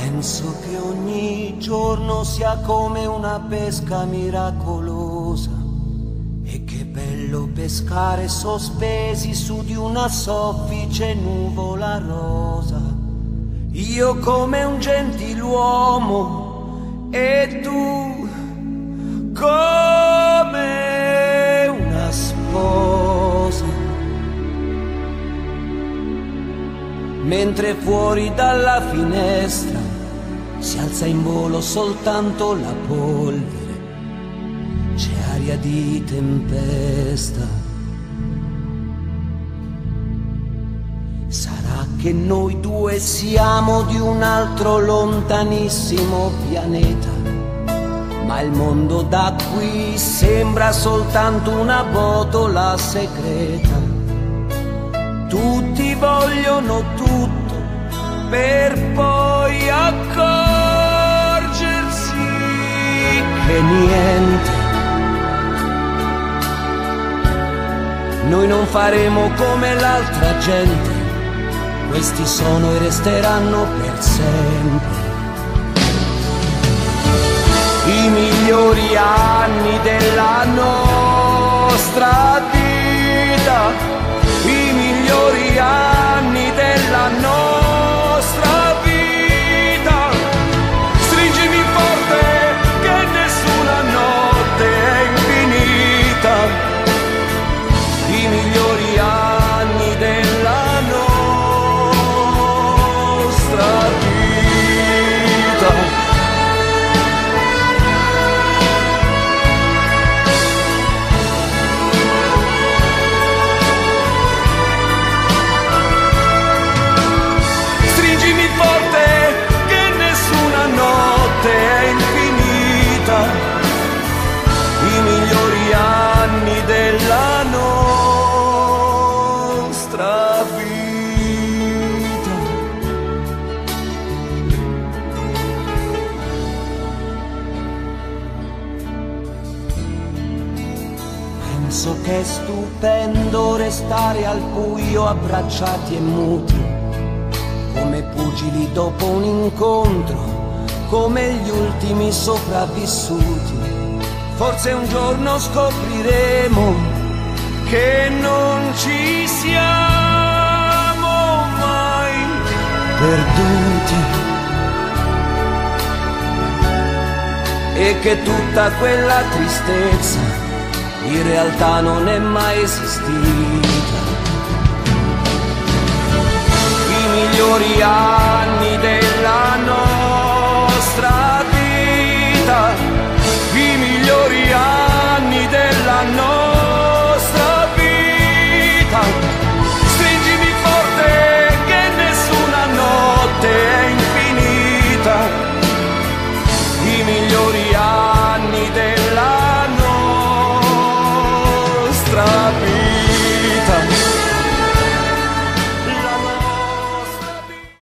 Penso che ogni giorno sia come una pesca miracolosa e che bello pescare sospesi su di una soffice nuvola rosa. Io come un gentiluomo e tu Mentre fuori dalla finestra si alza in volo soltanto la polvere, c'è aria di tempesta. Sarà che noi due siamo di un altro lontanissimo pianeta, ma il mondo da qui sembra soltanto una botola segreta. Tutti vogliono tutto per poi accorgersi che niente. Noi non faremo come l'altra gente, questi sono e resteranno per sempre. Penso che è stupendo restare al buio abbracciati e muti come pugili dopo un incontro, come gli ultimi sopravvissuti. Forse un giorno scopriremo che non ci siamo mai perduti. E che tutta quella tristezza in realtà non è mai esistita. I migliori anni up